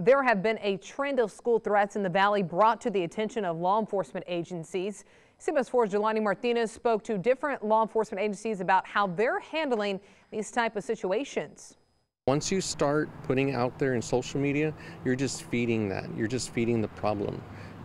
There have been a trend of school threats in the valley brought to the attention of law enforcement agencies. CBS 4's Jelani Martinez spoke to different law enforcement agencies about how they're handling these type of situations. Once you start putting out there in social media, you're just feeding that. You're just feeding the problem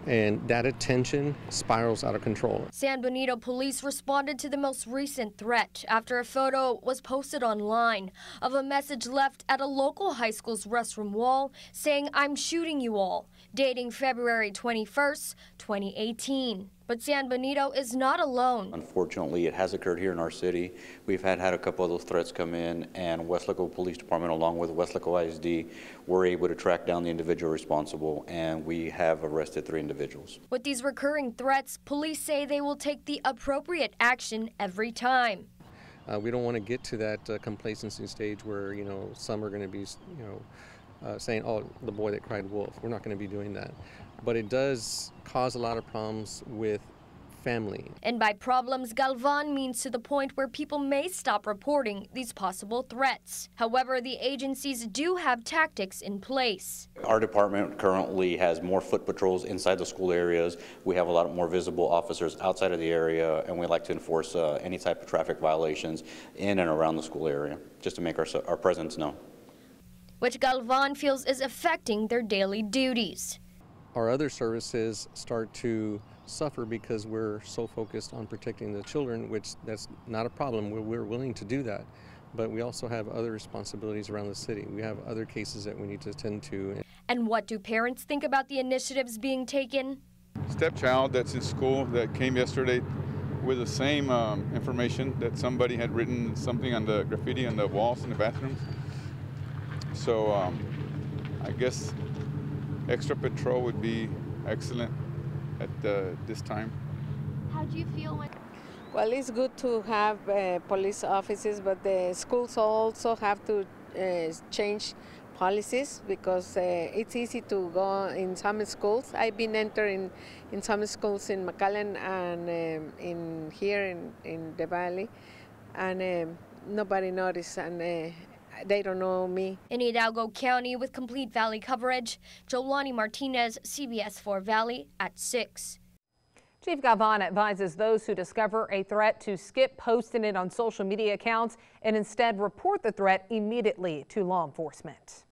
and that attention spirals out of control. San Benito police responded to the most recent threat after a photo was posted online of a message left at a local high school's restroom wall saying, I'm shooting you all, dating February 21st, 2018. But San Benito is not alone. Unfortunately, it has occurred here in our city. We've had had a couple of those threats come in, and Weslaco Police Department, along with Weslaco ISD, were able to track down the individual responsible, and we have arrested three individuals. With these recurring threats, police say they will take the appropriate action every time. Uh, we don't want to get to that uh, complacency stage where you know some are going to be you know uh, saying, "Oh, the boy that cried wolf." We're not going to be doing that, but it does cause a lot of problems with family. And by problems, Galvan means to the point where people may stop reporting these possible threats. However, the agencies do have tactics in place. Our department currently has more foot patrols inside the school areas. We have a lot more visible officers outside of the area, and we like to enforce uh, any type of traffic violations in and around the school area, just to make our, our presence known which Galvan feels is affecting their daily duties. Our other services start to suffer because we're so focused on protecting the children, which that's not a problem. We're, we're willing to do that. But we also have other responsibilities around the city. We have other cases that we need to attend to. And what do parents think about the initiatives being taken? Stepchild that's in school that came yesterday with the same um, information that somebody had written something on the graffiti on the walls in the bathrooms. So um, I guess extra patrol would be excellent at uh, this time. How do you feel when? Well, it's good to have uh, police officers, but the schools also have to uh, change policies because uh, it's easy to go in some schools. I've been entering in some schools in McAllen and um, in here in, in the valley, and um, nobody noticed. And uh, they don't know me. In Hidalgo County with complete Valley coverage, Jolani Martinez, CBS 4 Valley at 6. Chief Galvan advises those who discover a threat to skip posting it on social media accounts and instead report the threat immediately to law enforcement.